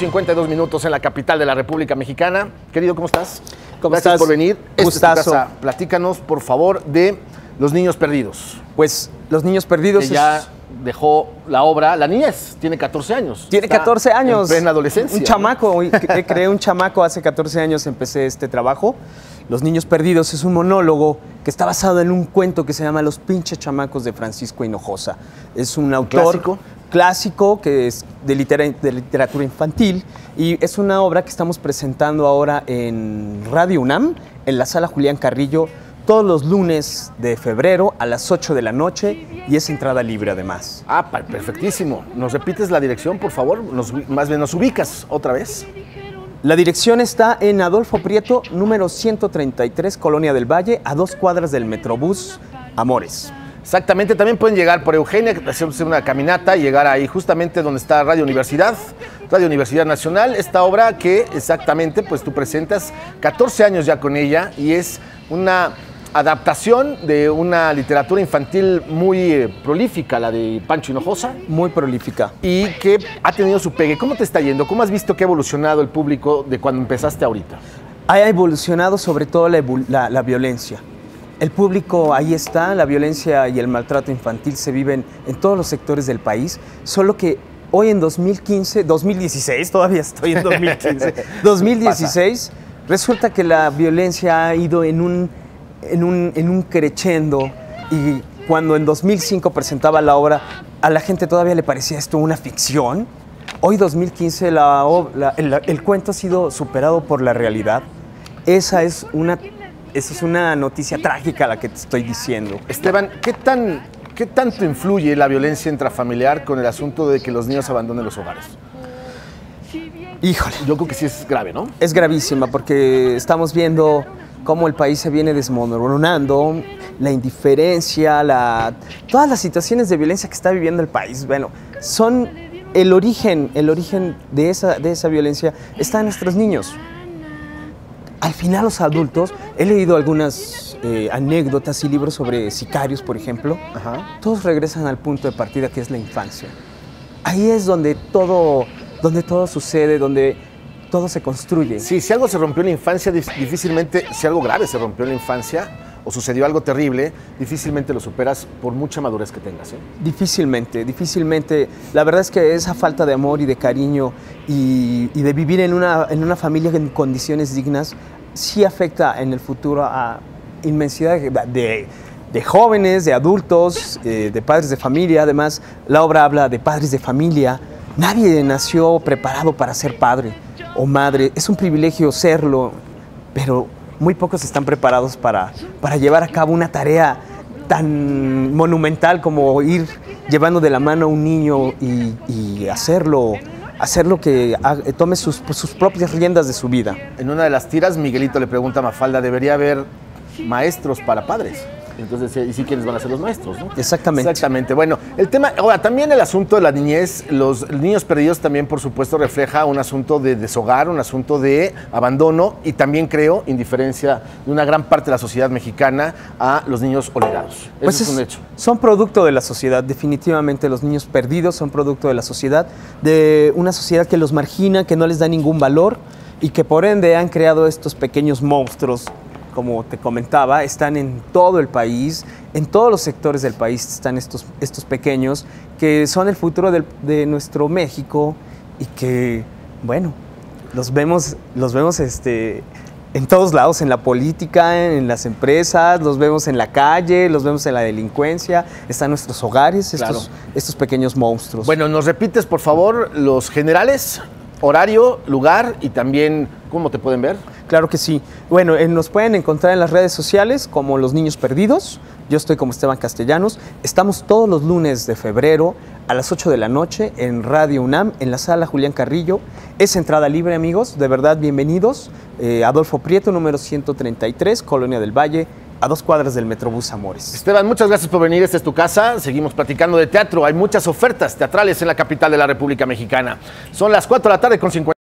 52 minutos en la capital de la República Mexicana. Querido, ¿cómo estás? ¿Cómo Gracias estás? por venir. Es Gustazo. Platícanos, por favor, de Los Niños Perdidos. Pues Los Niños Perdidos Que es- ya dejó la obra, la niñez, tiene 14 años. tiene Está 14 años. En plena adolescencia. Un ¿no? chamaco. cre- Creé un chamaco hace 14 años, empecé este trabajo. Los Niños Perdidos es un monólogo que está basado en un cuento que se llama Los pinches chamacos de Francisco Hinojosa. Es un autor ¿Clásico? Clásico que es de, litera- de literatura infantil y es una obra que estamos presentando ahora en Radio UNAM, en la sala Julián Carrillo, todos los lunes de febrero a las 8 de la noche y es entrada libre además. Ah, perfectísimo. ¿Nos repites la dirección, por favor? Nos más bien, ¿nos ubicas otra vez? La dirección está en Adolfo Prieto, número 133, Colonia del Valle, a dos cuadras del Metrobús Amores. Exactamente, también pueden llegar por Eugenia, hacerse una caminata y llegar ahí justamente donde está Radio Universidad, Radio Universidad Nacional, esta obra que exactamente pues tú presentas 14 años ya con ella y es una adaptación de una literatura infantil muy eh, prolífica, la de Pancho Hinojosa, Muy prolífica. y que ha tenido su pegue. ¿Cómo te está yendo? ¿Cómo has visto que ha evolucionado el público de cuando empezaste ahorita? Ha evolucionado sobre todo la, evu- la- la violencia. El público ahí está, la violencia y el maltrato infantil se viven en todos los sectores del país, solo que hoy en 2015, 2016, todavía estoy en 2015, 2016, resulta que la violencia ha ido en un, en un, en un crescendo y cuando en 2005 presentaba la obra, a la gente todavía le parecía esto una ficción. Hoy 2015 la ob- la- el, el cuento ha sido superado por la realidad. Esa es una, esa es una noticia trágica la que te estoy diciendo. Esteban, ¿qué, tan, ¿qué tanto influye la violencia intrafamiliar con el asunto de que los niños abandonen los hogares? Híjole, Yo creo que sí es grave, ¿no? es gravísima porque estamos viendo cómo el país se viene desmoronando, la indiferencia, la, todas las situaciones de violencia que está viviendo el país. Bueno, son el origen, el origen de esa, de esa violencia está en nuestros niños. Al final los adultos, he leído algunas eh, anécdotas y libros sobre sicarios, por ejemplo, Ajá. todos regresan al punto de partida que es la infancia. Ahí es donde todo, donde todo sucede, donde todo se construye. Sí, si algo se rompió en la infancia, dif- difícilmente, si algo grave se rompió en la infancia o sucedió algo terrible, difícilmente lo superas por mucha madurez que tengas. ¿eh? Difícilmente, difícilmente. La verdad es que esa falta de amor y de cariño y, de vivir en una, en una familia en condiciones dignas sí afecta en el futuro a inmensidad de, de- de jóvenes, de adultos, eh, de padres de familia. Además, la obra habla de padres de familia. Nadie nació preparado para ser padre o madre. Es un privilegio serlo, pero muy pocos están preparados para, para llevar a cabo una tarea tan monumental como ir llevando de la mano a un niño y, hacerlo, hacerlo que tome sus, sus propias riendas de su vida. En una de las tiras, Miguelito le pregunta a Mafalda, ¿debería haber maestros para padres? Entonces, ¿y sí quiénes van a ser los maestros? ¿no? Exactamente. Exactamente. Bueno, el tema, ahora también el asunto de la niñez, los niños perdidos también, por supuesto, refleja un asunto de deshogar, un asunto de abandono y también creo indiferencia de una gran parte de la sociedad mexicana a los niños olvidados. Eso Pues es, es- un hecho. Son producto de la sociedad, definitivamente los niños perdidos son producto de la sociedad, de una sociedad que los margina, que no les da ningún valor y que por ende han creado estos pequeños monstruos, como te comentaba, están en todo el país, en todos los sectores del país están estos, estos pequeños que son el futuro del- de nuestro México y que, bueno, los vemos, los vemos este, en todos lados, en la política, en las empresas, los vemos en la calle, los vemos en la delincuencia, están en nuestros hogares, estos, estos pequeños monstruos. Bueno, nos repites, por favor, los generales, horario, lugar y también cómo te pueden ver. Claro que sí. Bueno, eh, nos pueden encontrar en las redes sociales como Los Niños Perdidos. Yo estoy como Esteban Castellanos. Estamos todos los lunes de febrero a las 8 de la noche en Radio UNAM, en la sala Julián Carrillo. Es entrada libre, amigos. De verdad, bienvenidos. Eh, Adolfo Prieto, número 133, Colonia del Valle, a dos cuadras del Metrobús Amores. Esteban, muchas gracias por venir. Esta es tu casa. Seguimos platicando de teatro. Hay muchas ofertas teatrales en la capital de la República Mexicana. Son las 4 de la tarde con 50.